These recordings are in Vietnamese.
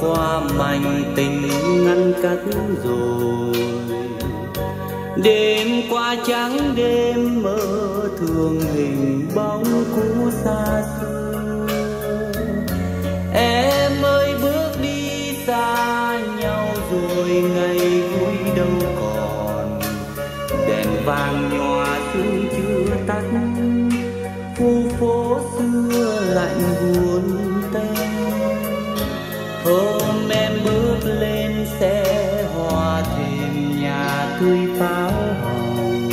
qua mảnh tình ngăn cách rồi. Đêm qua trắng đêm mơ thường hình bóng cũ xa xưa. Em ơi, bước đi xa nhau rồi ngày vui đâu còn. Đèn vàng nhòa sương chưa tắt. Pháo hồng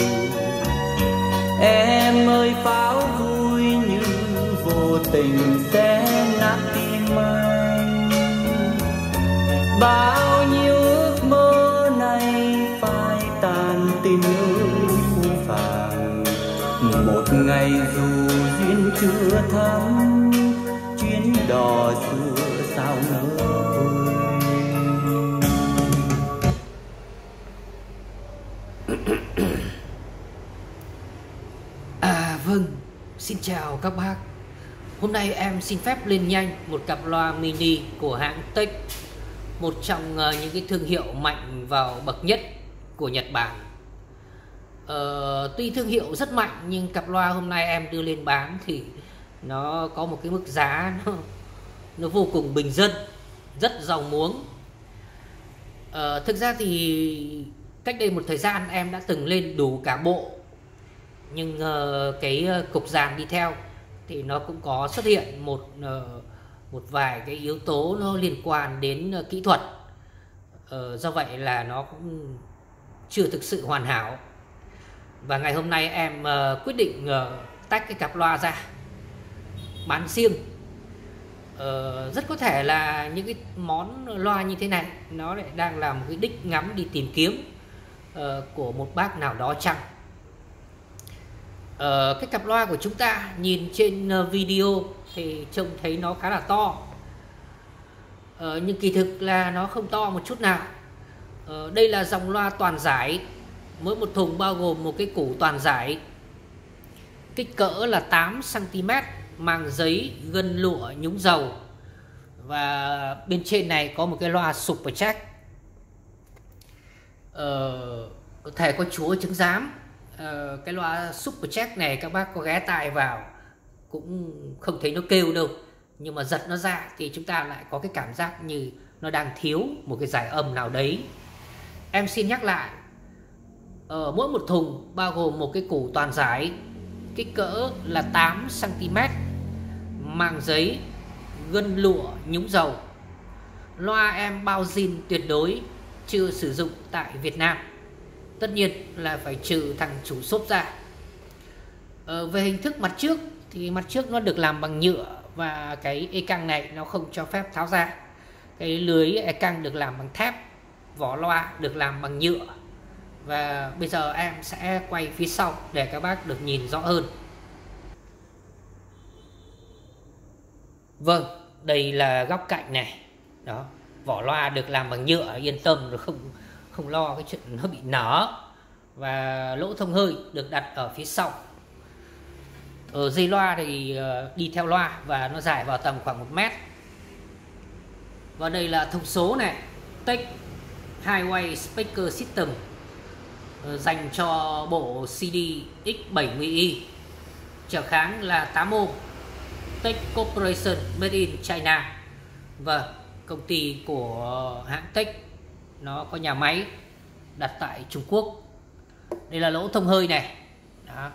em ơi, pháo vui như vô tình sẽ nát tim anh. Bao nhiêu ước mơ này phai tàn tình yêu phũ phàng một ngày dù duyên chưa thắm chuyến đò xưa chào các bác. Hôm nay em xin phép lên nhanh một cặp loa mini của hãng Tech Một trong ờ, những cái thương hiệu mạnh vào bậc nhất của Nhật Bản. Ờ, Tuy thương hiệu rất mạnh nhưng cặp loa hôm nay em đưa lên bán thì nó có một cái mức giá nó, nó vô cùng bình dân Rất giàu muống. Ờ, Thực ra thì cách đây một thời gian em đã từng lên đủ cả bộ nhưng uh, cái uh, cục dàn đi theo thì nó cũng có xuất hiện một ờ, một vài cái yếu tố nó liên quan đến ờ, kỹ thuật. Ờ, do vậy là nó cũng chưa thực sự hoàn hảo. Và ngày hôm nay em quyết định tách cái cặp loa ra bán riêng. Ờ, rất có thể là những cái món loa như thế này nó lại đang là một cái đích ngắm đi tìm kiếm uh, của một bác nào đó chăng? Ờ, cái cặp loa của chúng ta nhìn trên ờ, video thì trông thấy nó khá là to. Ờ, nhưng kỳ thực là nó không to một chút nào. Ờ, đây là dòng loa toàn giải. Mỗi một thùng bao gồm một cái củ toàn giải. Kích cỡ là 8 cm màng giấy gân lụa nhúng dầu. Và bên trên này có một cái loa super check ờ, có thể có chúa trứng giám uh, cái loa super check này các bác có ghé tai vào cũng không thấy nó kêu đâu. Nhưng mà giật nó ra thì chúng ta lại có cái cảm giác như nó đang thiếu một cái giải âm nào đấy. Em xin nhắc lại ở mỗi một thùng bao gồm một cái củ toàn giải kích cỡ là 8 cm màng giấy gân lụa nhúng dầu. Loa em bao zin tuyệt đối chưa sử dụng tại Việt Nam tất nhiên là phải trừ thằng chủ xốp ra. Ờ, về hình thức mặt trước thì mặt trước nó được làm bằng nhựa và cái e căng này nó không cho phép tháo ra. Cái lưới e căng được làm bằng thép vỏ loa được làm bằng nhựa. Và bây giờ em sẽ quay phía sau để các bác được nhìn rõ hơn. Vâng đây là góc cạnh này. Đó vỏ loa được làm bằng nhựa yên tâm rồi không không lo cái chuyện nó bị nở và lỗ thông hơi được đặt ở phía sau. Ở dây loa thì ờ, đi theo loa và nó dài vào tầm khoảng 1 mét. Và đây là thông số này, Tech Highway Speaker System ờ, dành cho bộ CD X70i trở kháng là 8 ohm, Tech Corporation Made in China và công ty của hãng Tech nó có nhà máy đặt tại Trung Quốc. Đây là lỗ thông hơi này. Đó.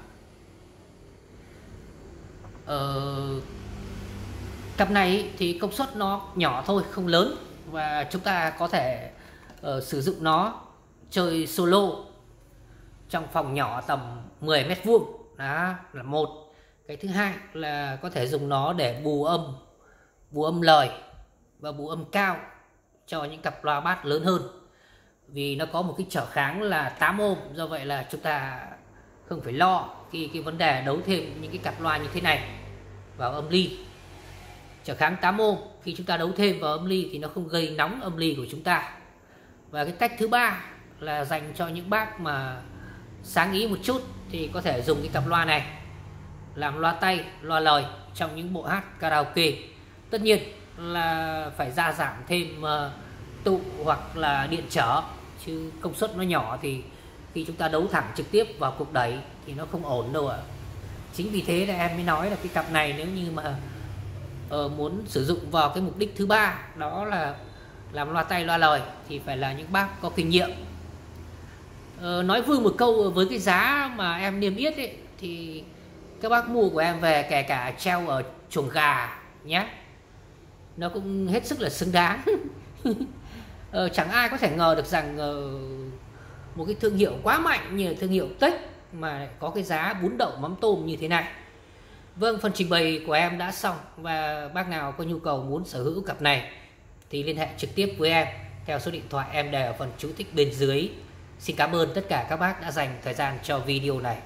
Ờ, cặp này thì công suất nó nhỏ thôi không lớn. Và chúng ta có thể uh, sử dụng nó chơi solo trong phòng nhỏ tầm 10 mét vuông. Đó là một. Cái thứ hai là có thể dùng nó để bù âm bù âm lời và bù âm cao cho những cặp loa bass lớn hơn. Vì nó có một cái trở kháng là 8 ôm, do vậy là chúng ta không phải lo khi cái vấn đề đấu thêm những cái cặp loa như thế này vào âm ly. Trở kháng 8 ôm, khi chúng ta đấu thêm vào âm ly thì nó không gây nóng âm ly của chúng ta. Và cái cách thứ ba là dành cho những bác mà sáng ý một chút thì có thể dùng cái cặp loa này làm loa tay, loa lời trong những bộ hát karaoke. Tất nhiên là phải gia giảm thêm uh, tụ hoặc là điện trở. Chứ công suất nó nhỏ thì khi chúng ta đấu thẳng trực tiếp vào cục đẩy thì nó không ổn đâu ạ. Chính vì thế là em mới nói là cái cặp này nếu như mà uh, muốn sử dụng vào cái mục đích thứ ba đó là làm loa tay loa lời thì phải là những bác có kinh nghiệm. Uh, nói vui một câu với cái giá mà em niêm yết ấy thì các bác mua của em về kể cả treo ở chuồng gà nhé nó cũng hết sức là xứng đáng ờ, chẳng ai có thể ngờ được rằng uh, một cái thương hiệu quá mạnh như thương hiệu Tech mà có cái giá bún đậu mắm tôm như thế này Vâng, phần trình bày của em đã xong và bác nào có nhu cầu muốn sở hữu cặp này thì liên hệ trực tiếp với em theo số điện thoại em để ở phần chú thích bên dưới. Xin cảm ơn tất cả các bác đã dành thời gian cho video này.